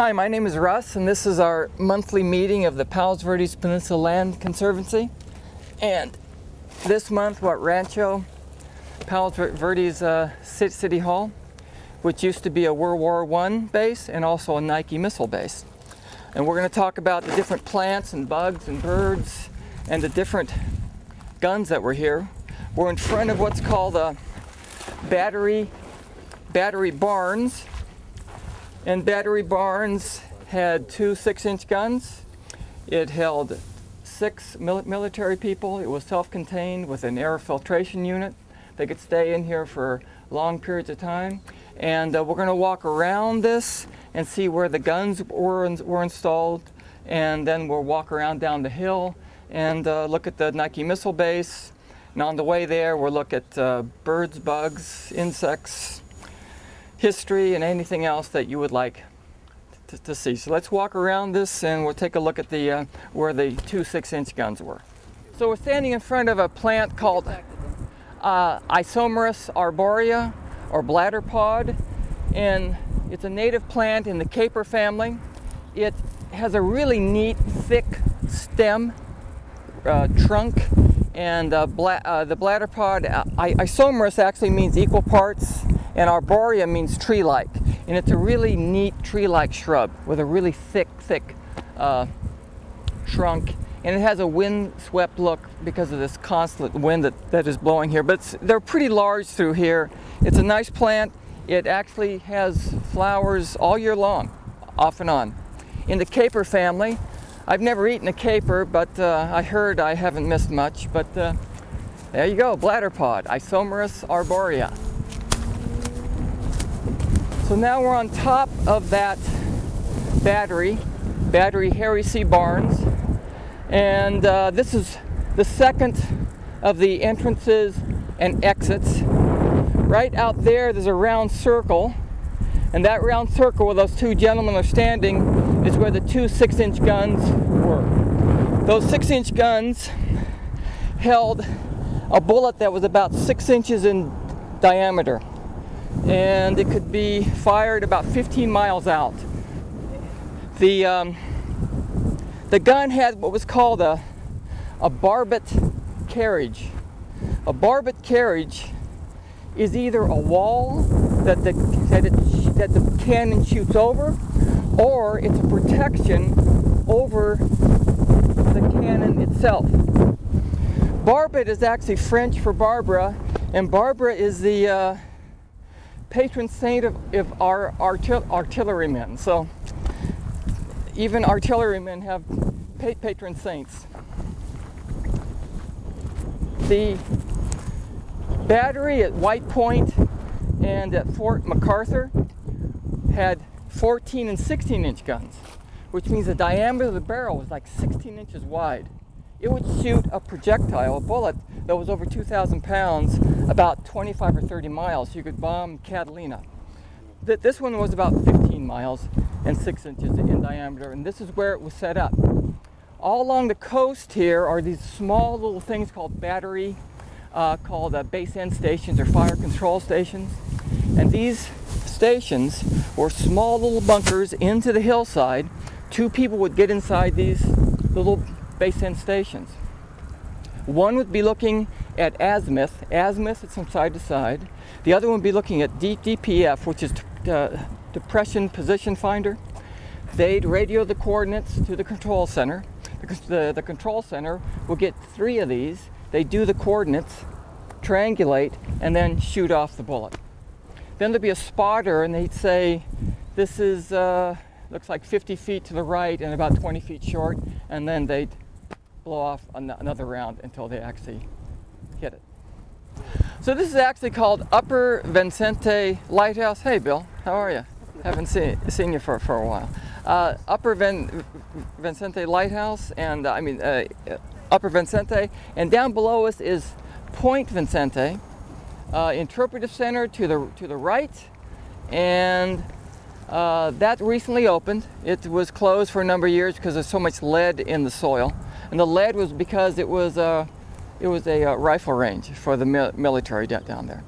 Hi, my name is Russ, and this is our monthly meeting of the Palos Verdes Peninsula Land Conservancy. And this month, what Rancho Palos Verdes uh, City Hall, which used to be a World War I base and also a Nike missile base. And we're going to talk about the different plants and bugs and birds and the different guns that were here. We're in front of what's called a battery battery Barnes and Battery Barnes had two six inch guns. It held six mil military people. It was self contained with an air filtration unit. They could stay in here for long periods of time. And uh, we're going to walk around this and see where the guns were, in were installed. And then we'll walk around down the hill and uh, look at the Nike missile base. And on the way there, we'll look at uh, birds, bugs, insects, history and anything else that you would like to, to see. So let's walk around this and we'll take a look at the uh, where the two six-inch guns were. So we're standing in front of a plant called uh, Isomeris arborea or bladder pod and it's a native plant in the caper family. It has a really neat thick stem uh, trunk and uh, bla uh, the bladder pod uh, isomeris actually means equal parts and arborea means tree-like. And it's a really neat tree-like shrub with a really thick, thick uh, trunk. And it has a wind-swept look because of this constant wind that, that is blowing here. But they're pretty large through here. It's a nice plant. It actually has flowers all year long, off and on. In the caper family, I've never eaten a caper, but uh, I heard I haven't missed much. But uh, there you go, bladder pod, Isomeris arborea. So now we're on top of that battery, battery Harry C. Barnes. And uh, this is the second of the entrances and exits. Right out there, there's a round circle. And that round circle where those two gentlemen are standing is where the two six inch guns were. Those six inch guns held a bullet that was about six inches in diameter and it could be fired about 15 miles out. The, um, the gun had what was called a, a barbette carriage. A barbette carriage is either a wall that the, that, it, that the cannon shoots over, or it's a protection over the cannon itself. Barbette is actually French for Barbara, and Barbara is the uh, patron saint of, of our artil artillerymen. So even artillerymen have patron saints. The battery at White Point and at Fort MacArthur had 14 and 16 inch guns, which means the diameter of the barrel was like 16 inches wide. It would shoot a projectile, a bullet, that was over 2,000 pounds about 25 or 30 miles. You could bomb Catalina. That this one was about 15 miles and 6 inches in diameter, and this is where it was set up. All along the coast here are these small little things called battery, uh, called uh, base end stations or fire control stations. And these stations were small little bunkers into the hillside. Two people would get inside these little base end stations. One would be looking at azimuth. Azimuth is from side to side. The other one would be looking at DPF, which is uh, depression position finder. They'd radio the coordinates to the control center. Because the, the control center will get three of these. They do the coordinates, triangulate, and then shoot off the bullet. Then there'd be a spotter, and they'd say, this is, uh, looks like 50 feet to the right and about 20 feet short, and then they'd blow off an another round until they actually hit it. So this is actually called Upper Vicente Lighthouse. Hey Bill, how are you? Haven't seen, seen you for, for a while. Uh, Upper Ven, Vicente Lighthouse and uh, I mean uh, Upper Vicente and down below us is Point Vicente, uh, Interpretive Center to the, to the right and uh, that recently opened. It was closed for a number of years because there's so much lead in the soil. And the lead was because it was a, it was a, uh, rifle range for the military down there.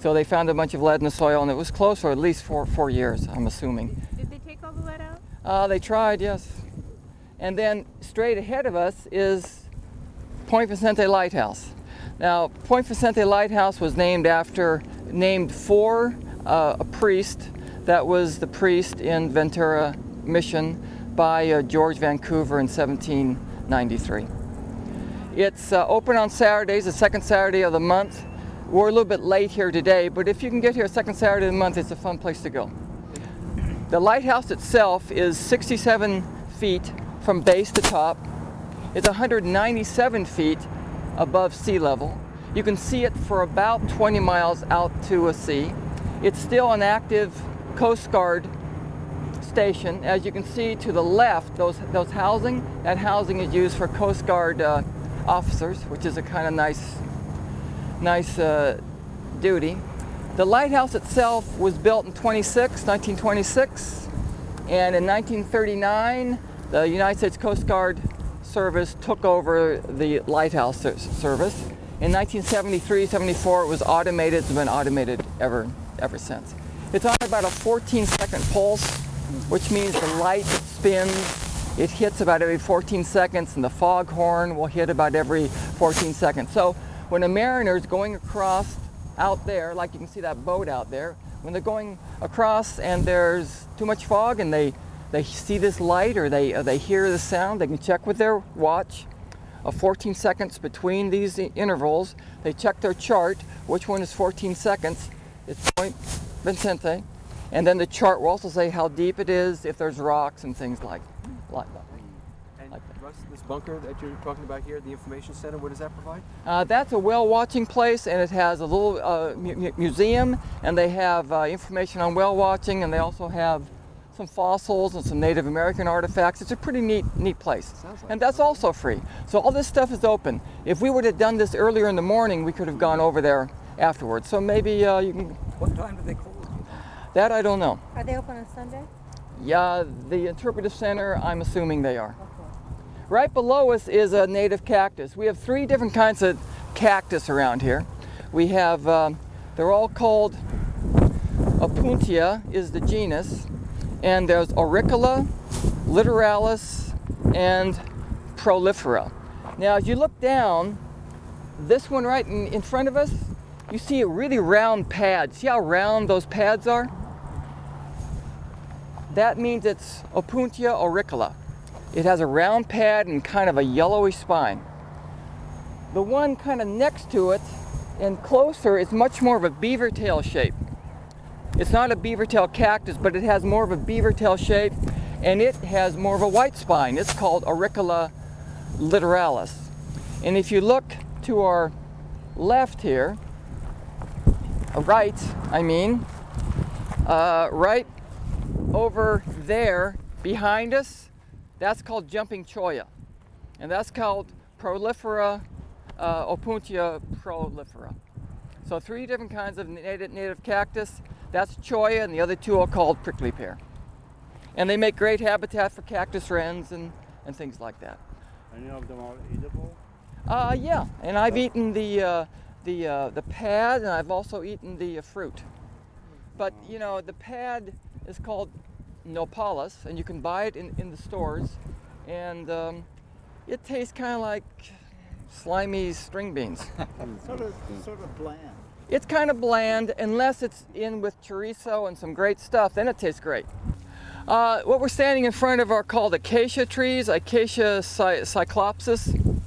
So they found a bunch of lead in the soil and it was closed for at least four, four years, I'm assuming. Did they take all the lead out? Uh, they tried, yes. And then straight ahead of us is Point Vicente Lighthouse. Now, Point Vicente Lighthouse was named after, named for uh, a priest that was the priest in Ventura Mission by uh, George Vancouver in 1793. It's uh, open on Saturdays, the second Saturday of the month. We're a little bit late here today, but if you can get here second Saturday of the month, it's a fun place to go. The lighthouse itself is 67 feet from base to top. It's 197 feet above sea level. You can see it for about 20 miles out to a sea. It's still an active Coast Guard station. As you can see to the left, those, those housing, that housing is used for Coast Guard uh, officers, which is a kind of nice, nice uh, duty. The lighthouse itself was built in 26, 1926, and in 1939, the United States Coast Guard Service took over the lighthouse service. In 1973, 74, it was automated. It's been automated ever, ever since. It's on about a 14 second pulse, which means the light spins it hits about every 14 seconds and the foghorn will hit about every 14 seconds. So when a mariner is going across out there, like you can see that boat out there, when they're going across and there's too much fog and they, they see this light or they, or they hear the sound, they can check with their watch of 14 seconds between these intervals. They check their chart, which one is 14 seconds. It's Point Vicente. And then the chart will also say how deep it is, if there's rocks and things like like that. And like. Russ, this bunker that you're talking about here, the information center, what does that provide? Uh, that's a whale watching place, and it has a little uh, mu museum, and they have uh, information on whale watching, and they also have some fossils and some Native American artifacts. It's a pretty neat, neat place. Like and that's also free. So all this stuff is open. If we would have done this earlier in the morning, we could have gone over there afterwards. So maybe uh, you can. What time do they close? That I don't know. Are they open on Sunday? Yeah, the interpretive center, I'm assuming they are. Right below us is a native cactus. We have three different kinds of cactus around here. We have, um, they're all called, Opuntia is the genus, and there's Oricola, littoralis, and prolifera. Now, as you look down, this one right in, in front of us, you see a really round pad. See how round those pads are? That means it's Opuntia oricola. It has a round pad and kind of a yellowish spine. The one kind of next to it and closer is much more of a beaver tail shape. It's not a beaver tail cactus, but it has more of a beaver tail shape and it has more of a white spine. It's called Oricola littoralis. And if you look to our left here, uh, right, I mean, uh, right over there behind us, that's called jumping cholla. And that's called prolifera, uh, opuntia prolifera. So three different kinds of native, native cactus. That's cholla and the other two are called prickly pear. And they make great habitat for cactus wrens and, and things like that. Any of them are edible? Uh, yeah, and I've eaten the, uh, the, uh, the pad and I've also eaten the uh, fruit. But you know, the pad is called Nopales, and you can buy it in, in the stores. And um, it tastes kind of like slimy string beans. sort, of, sort of bland. It's kind of bland, unless it's in with chorizo and some great stuff, then it tastes great. Uh, what we're standing in front of are called acacia trees, Acacia cy cyclopsis,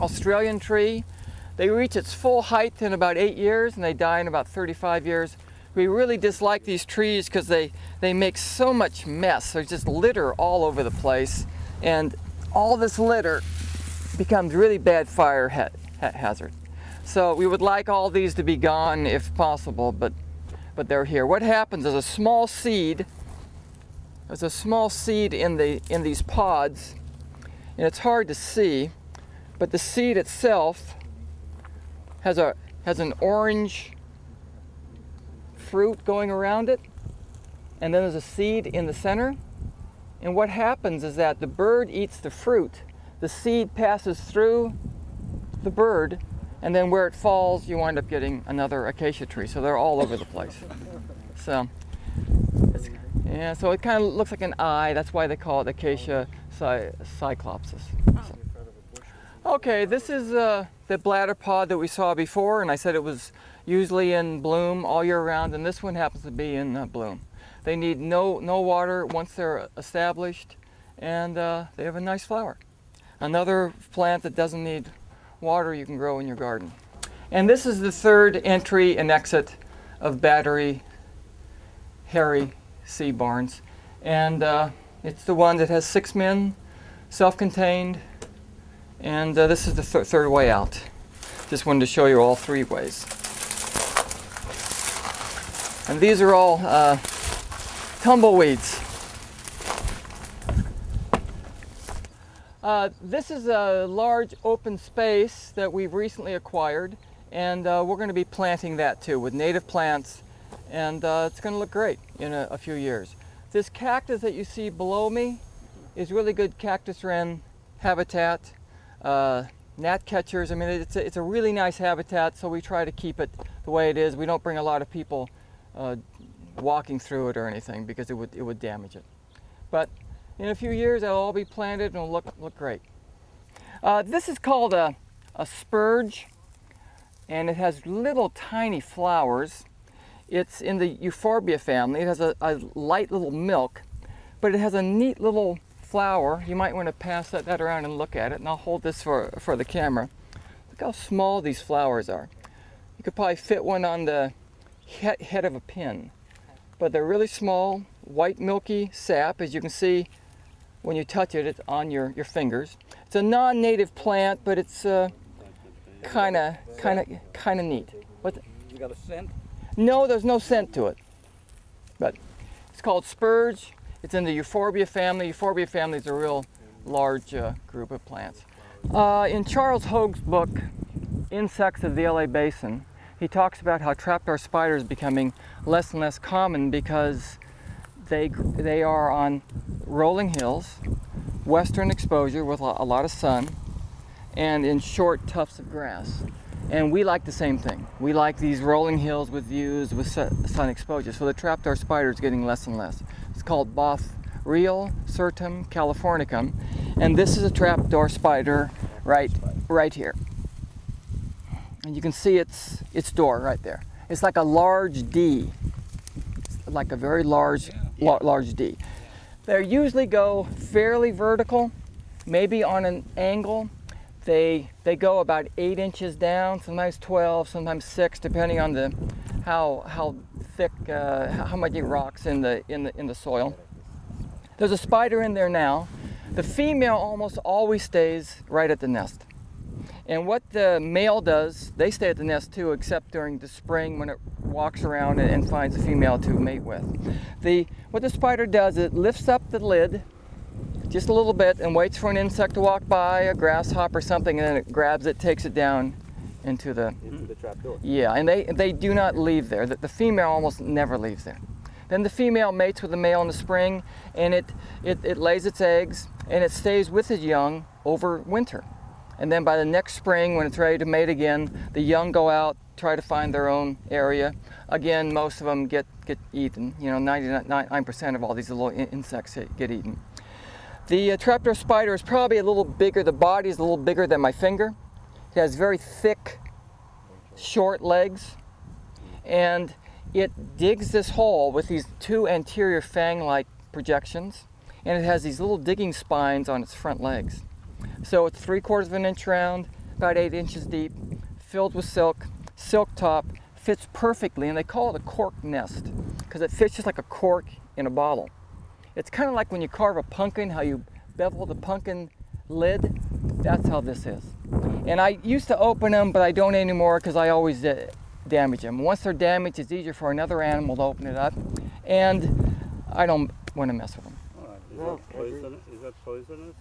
Australian tree. They reach its full height in about eight years and they die in about 35 years. We really dislike these trees because they, they make so much mess. There's just litter all over the place. And all this litter becomes really bad fire ha hazard. So we would like all these to be gone if possible, but, but they're here. What happens is a small seed, there's a small seed in, the, in these pods, and it's hard to see, but the seed itself has, a, has an orange fruit going around it, and then there's a seed in the center. And what happens is that the bird eats the fruit, the seed passes through the bird, and then where it falls, you wind up getting another acacia tree. So they're all over the place. So Yeah, so it kind of looks like an eye. That's why they call it Acacia cy- cyclopsis. So- Okay, this is uh, the bladder pod that we saw before, and I said it was usually in bloom all year round, and this one happens to be in uh, bloom. They need no, no water once they're established, and uh, they have a nice flower. Another plant that doesn't need water you can grow in your garden. And this is the third entry and exit of Battery Harry C. Barnes. And uh, it's the one that has six men, self-contained, and uh, this is the th- third way out. Just wanted to show you all three ways. And these are all uh, tumbleweeds. Uh, this is a large open space that we've recently acquired, and uh, we're going to be planting that too with native plants, and uh, it's going to look great in a, a few years. This cactus that you see below me is really good cactus wren habitat. Uh, gnat catchers, I mean, it's a, it's a really nice habitat, so we try to keep it the way it is. We don't bring a lot of people uh, walking through it or anything because it would, it would damage it. But in a few years, it'll all be planted and it'll look, look great. Uh, this is called a, a spurge, and it has little tiny flowers. It's in the euphorbia family. It has a, a light little milk, but it has a neat little flower. You might want to pass that, that around and look at it, and I'll hold this for, for the camera. Look how small these flowers are. You could probably fit one on the he- head of a pin. But they're really small, white milky sap. As you can see, when you touch it, it's on your, your fingers. It's a non-native plant, but it's uh, kind of kind of kind of neat. What? the- You got a scent? no, there's no scent to it. But it's called spurge. It's in the Euphorbia family. Euphorbia family is a real large uh, group of plants. Uh, in Charles Hogue's book, Insects of the LA Basin, he talks about how trapdoor spiders becoming less and less common because they, they are on rolling hills, western exposure with a lot of sun, and in short tufts of grass. And we like the same thing. We like these rolling hills with views with sun exposure. So the trapdoor spider is getting less and less. It's called Bothriel certum californicum, and this is a trapdoor spider right right here. And you can see its its door right there. It's like a large D, It's like a very large la- large D. They usually go fairly vertical, maybe on an angle. They they go about eight inches down, sometimes 12, sometimes six, depending on the how how thick uh, how many rocks in the in the in the soil. There's a spider in there now. The female almost always stays right at the nest. And what the male does, they stay at the nest too, except during the spring when it walks around and, finds a female to mate with. The what the spider does, it lifts up the lid just a little bit and waits for an insect to walk by, a grasshopper or something, and then it grabs it, takes it down into the Into the trap door. yeah, and they they do not leave there. The, the female almost never leaves there. Then the female mates with the male in the spring, and it, it it lays its eggs and it stays with its young over winter. And then by the next spring, when it's ready to mate again, the young go out, try to find their own area. Again, most of them get get eaten. You know, 99% of all these little in- insects get get eaten. The uh, trapdoor spider is probably a little bigger. The body is a little bigger than my finger. It has very thick, short legs, and it digs this hole with these two anterior fang-like projections, and it has these little digging spines on its front legs. So it's three quarters of an inch round, about eight inches deep, filled with silk, silk top, fits perfectly, and they call it a cork nest because it fits just like a cork in a bottle. It's kind of like when you carve a pumpkin, how you bevel the pumpkin lid. That's how this is. And I used to open them, but I don't anymore because I always uh, damage them. Once they're damaged, it's easier for another animal to open it up, and I don't want to mess with them. Is that? Is that poisonous?